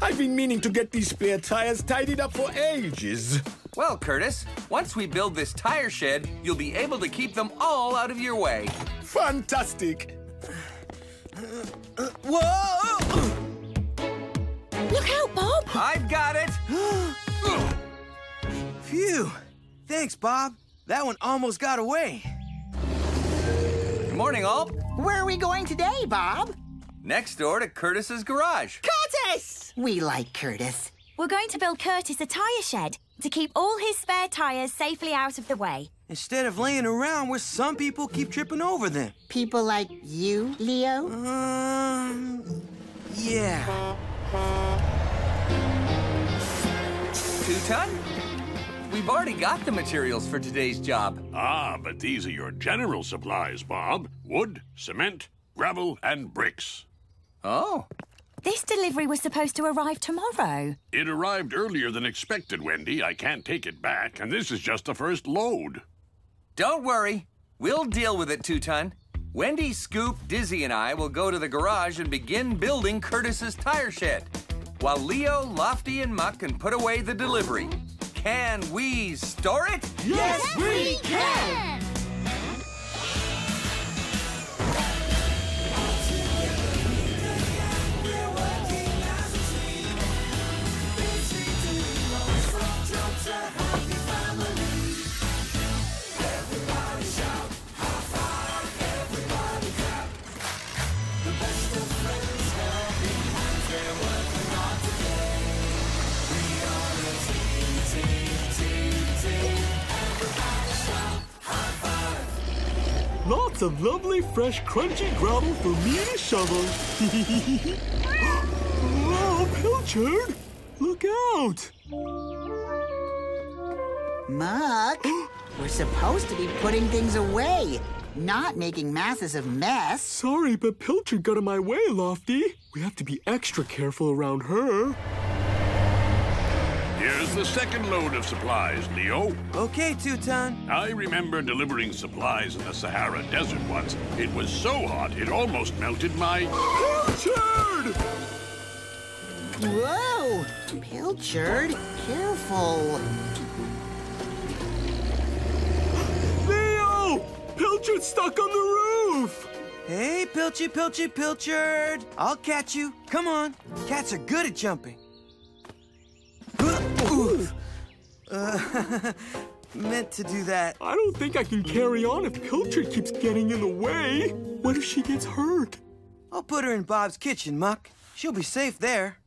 I've been meaning to get these spare tires tidied up for ages. Well, Curtis, once we build this tire shed, you'll be able to keep them all out of your way. Fantastic. Whoa! Look out, Bob! I've got it! Phew! Thanks, Bob. That one almost got away. Good morning, all. Where are we going today, Bob? Next door to Curtis's garage. Curtis! We like Curtis. We're going to build Curtis a tyre shed to keep all his spare tyres safely out of the way. Instead of laying around where some people keep tripping over them. People like you, Leo? Um, yeah. Two-ton? We've already got the materials for today's job. Ah, but these are your general supplies, Bob. Wood, cement, gravel, and bricks. Oh. This delivery was supposed to arrive tomorrow. It arrived earlier than expected, Wendy. I can't take it back, and this is just the first load. Don't worry. We'll deal with it, Two-Ton. Wendy, Scoop, Dizzy, and I will go to the garage and begin building Curtis's tire shed, while Leo, Lofty, and Muck can put away the delivery. Can we store it? Yes, we can! Lots of lovely, fresh, crunchy gravel for me to shovel. wow, Pilchard! Look out! Muck, we're supposed to be putting things away, not making masses of mess. Sorry, but Pilchard got in my way, Lofty. We have to be extra careful around her. Here's the second load of supplies, Leo. Okay, Two-Ton. I remember delivering supplies in the Sahara Desert once. It was so hot, it almost melted my... Pilchard! Whoa! Pilchard, careful. Leo! Pilchard's stuck on the roof! Hey, Pilchy, Pilchy, Pilchard. I'll catch you. Come on. Cats are good at jumping. Uh, meant to do that. I don't think I can carry on if Pilchard keeps getting in the way. What if she gets hurt? I'll put her in Bob's kitchen, Muck. She'll be safe there.